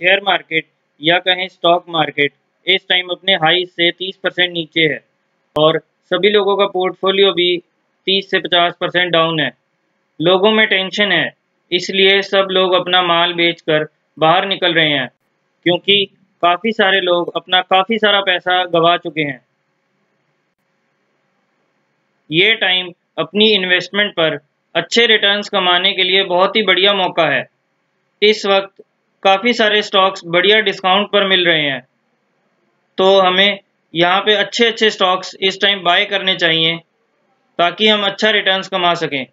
Share market या कहें stock market, इस टाइम अपने हाई से 30 परसेंट नीचे है। और सभी लोगों का पोर्टफोलियो भी 30 से 50 परसेंट डाउन है। लोगों में टेंशन है, इसलिए सब लोग अपना माल बेचकर बाहर निकल रहे हैं, क्योंकि काफ़ी सारे लोग अपना काफ़ी सारा पैसा गवा चुके हैं। ये टाइम अपनी इन्वेस्टमेंट पर अच्छे रिटर्न्स कमाने के लिए बहुत ही बढ़िया मौका है। इस वक्त काफ़ी सारे स्टॉक्स बढ़िया डिस्काउंट पर मिल रहे हैं। तो हमें यहाँ पे अच्छे अच्छे स्टॉक्स इस टाइम बाय करने चाहिए, ताकि हम अच्छा रिटर्न्स कमा सकें।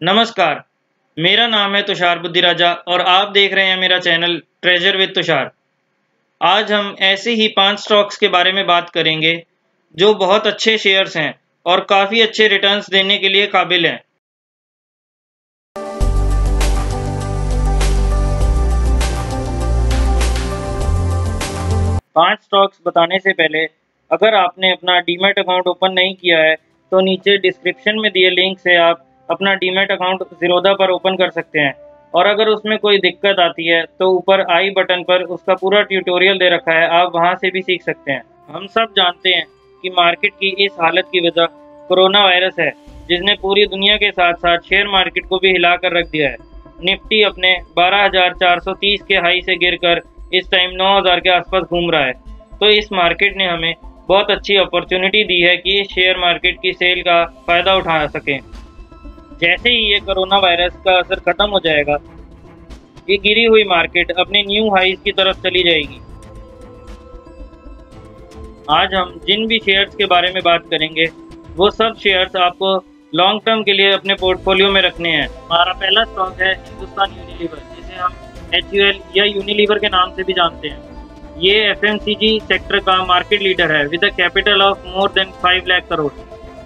नमस्कार, मेरा नाम है तुषार बुद्धि राजा और आप देख रहे हैं मेरा चैनल ट्रेजर विद तुषार। आज हम ऐसे ही पाँच स्टॉक्स के बारे में बात करेंगे, जो बहुत अच्छे शेयर्स हैं और काफ़ी अच्छे रिटर्न्स देने के लिए काबिल हैं। पाँच स्टॉक्स बताने से पहले अगर आपने अपना डीमेट अकाउंट ओपन नहीं किया है तो नीचे डिस्क्रिप्शन में दिए लिंक से आप अपना डीमेट अकाउंट जीरोदा पर ओपन कर सकते हैं। और अगर उसमें कोई दिक्कत आती है तो ऊपर आई बटन पर उसका पूरा ट्यूटोरियल दे रखा है आप वहाँ से भी सीख सकते हैं। हम सब जानते हैं कि मार्केट की इस हालत की वजह कोरोना वायरस है जिसने पूरी दुनिया के साथ साथ शेयर मार्केट को भी हिलाकर रख दिया है। निफ्टी अपने 12,430 के हाई से गिरकर इस टाइम 9,000 के आसपास घूम रहा है। तो इस मार्केट ने हमें बहुत अच्छी अपॉर्चुनिटी दी है कि शेयर मार्केट की सेल का फ़ायदा उठा सकें। जैसे ही ये कोरोना वायरस का असर ख़त्म हो जाएगा ये गिरी हुई मार्केट अपने न्यू हाइज की तरफ़ चली जाएगी। आज हम जिन भी शेयर्स के बारे में बात करेंगे वो सब शेयर्स आपको लॉन्ग टर्म के लिए अपने पोर्टफोलियो में रखने हैं। हमारा पहला स्टॉक है हिंदुस्तान यूनिलीवर एचयूएल या यूनिलीवर के नाम से भी जानते हैं। ये FMCG सेक्टर का मार्केट लीडर है with a capital of more than five lakh crore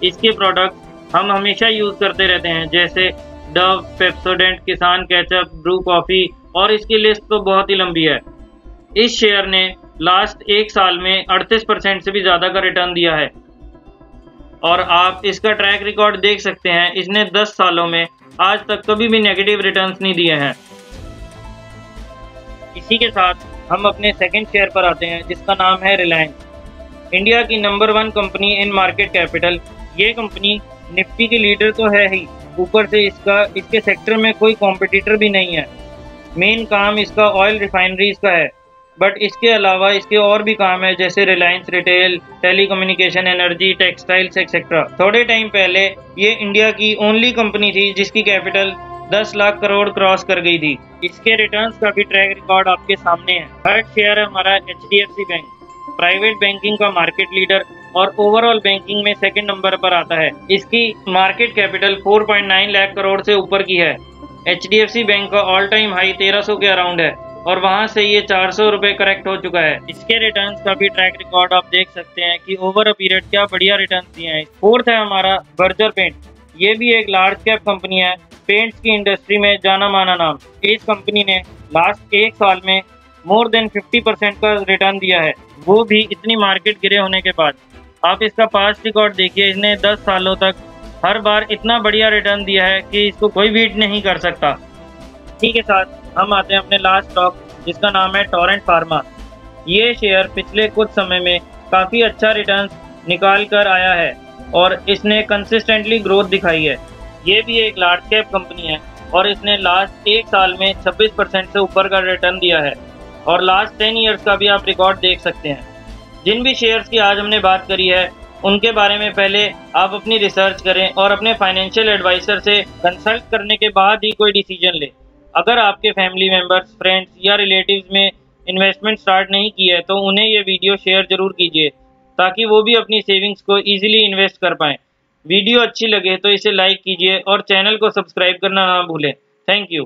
इसके प्रोडक्ट हम हमेशा यूज़ करते रहते हैं, जैसे Dove Pepsodent Kissan ketchup Bru coffee और इसकी लिस्ट तो बहुत ही लंबी है। इस शेयर ने लास्ट एक साल में अड़तीस परसेंट से भी ज़्यादा का रिटर्न दिया है। और आप इसका ट्रैक रिकॉर्ड देख सकते हैं, इसने 10 सालों में आज तक कभी भी नेगेटिव रिटर्न्स नहीं दिए हैं। इसी के साथ हम अपने सेकंड शेयर पर आते हैं, जिसका नाम है रिलायंस इंडिया की number one company in market capital ये कंपनी निफ्टी की लीडर तो है ही. ऊपर से इसका, इसके सेक्टर में कोई कॉम्पिटिटर भी नहीं है. मेन काम इसका ऑयल रिफाइनरीज का है. बट इसके अलावा इसके और भी काम है, जैसे Reliance retail telecommunication energy textiles etcetera थोड़े टाइम पहले ये इंडिया की ओनली कंपनी थी जिसकी कैपिटल 10 लाख करोड़ क्रॉस कर गई थी। इसके रिटर्न्स का भी ट्रैक रिकॉर्ड आपके सामने है। थर्ड शेयर है हमारा एचडीएफसी बैंक प्राइवेट बैंकिंग का मार्केट लीडर और ओवरऑल बैंकिंग में सेकंड नंबर पर आता है। इसकी मार्केट कैपिटल 4.9 लाख करोड़ से ऊपर की है। एचडीएफसी बैंक का ऑल टाइम हाई 1300 के अराउंड है और वहाँ से ये चार सौ करेक्ट हो चुका है। इसके रिटर्न का भी ट्रैक रिकॉर्ड आप देख सकते हैं कि ओवर अ पीरियड क्या बढ़िया रिटर्न दिए हैं। फोर्थ है हमारा बर्जर पेंट ये भी एक लार्ज कैप कंपनी है। पेंट्स की इंडस्ट्री में जाना माना नाम। इस कंपनी ने लास्ट एक साल में मोर देन 50 परसेंट का रिटर्न दिया है। वो भी इतनी मार्केट गिरे होने के बाद। आप इसका पास्ट रिकॉर्ड देखिए, इसने 10 सालों तक हर बार इतना बढ़िया रिटर्न दिया है कि इसको कोई बीट नहीं कर सकता। ठीक है साथ हम आते हैं अपने लास्ट स्टॉक जिसका नाम है टोरेंट फार्मा ये शेयर पिछले कुछ समय में काफ़ी अच्छा रिटर्न निकाल कर आया है और इसने कंसिस्टेंटली ग्रोथ दिखाई है। ये भी एक लार्ज कैप कंपनी है और इसने लास्ट एक साल में 26 परसेंट से ऊपर का रिटर्न दिया है। और लास्ट टेन ईयर्स का भी आप रिकॉर्ड देख सकते हैं। जिन भी शेयर्स की आज हमने बात करी है, उनके बारे में पहले आप अपनी रिसर्च करें और अपने फाइनेंशियल एडवाइज़र से कंसल्ट करने के बाद ही कोई डिसीज़न लें। अगर आपके फैमिली मेंबर्स फ्रेंड्स या रिलेटिव्स में इन्वेस्टमेंट स्टार्ट नहीं की है तो उन्हें ये वीडियो शेयर ज़रूर कीजिए, ताकि वो भी अपनी सेविंग्स को ईजिली इन्वेस्ट कर पाएँ। वीडियो अच्छी लगे तो इसे लाइक कीजिए और चैनल को सब्सक्राइब करना ना भूलें। Thank you.